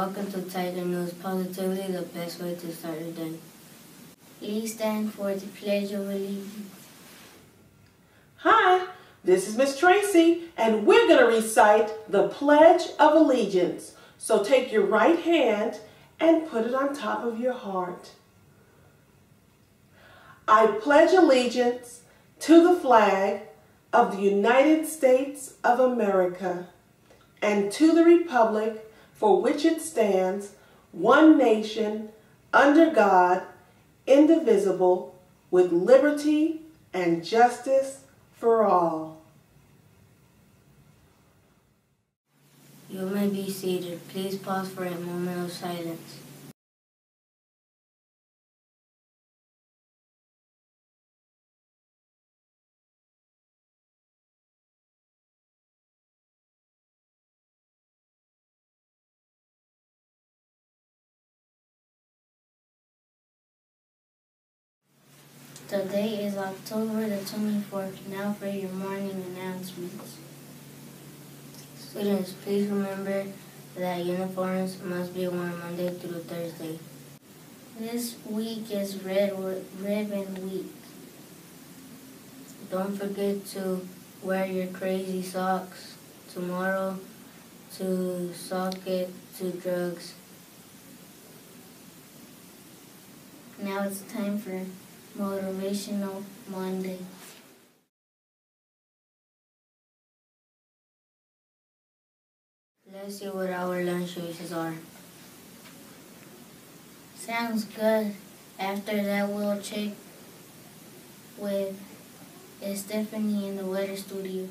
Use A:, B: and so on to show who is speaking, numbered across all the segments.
A: Welcome to Tiger News. Positively the best way to start your day. Please stand for the Pledge of Allegiance.
B: Hi, this is Miss Tracy, and we're going to recite the Pledge of Allegiance. So take your right hand and put it on top of your heart. I pledge allegiance to the flag of the United States of America and to the republic for which it stands, one nation, under God, indivisible, with liberty and justice for all.
A: You may be seated. Please pause for a moment of silence. Today is October the 24th. Now for your morning announcements. Students, please remember that uniforms must be worn Monday through Thursday. This week is Red Ribbon Week. Don't forget to wear your crazy socks tomorrow to socket to drugs. Now it's time for Motivational Monday. Let's see what our lunch choices are. Sounds good. After that, we'll check with Stephanie in the weather studio.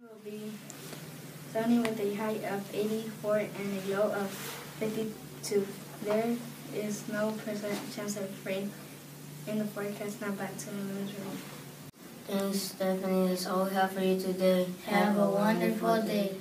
A: Will be sunny with a high of 84 and a low of 52. There is no percent chance of rain in the forecast, not back to miserable. Thanks, Stephanie. That's all we have for you today. Have, have a wonderful day. day.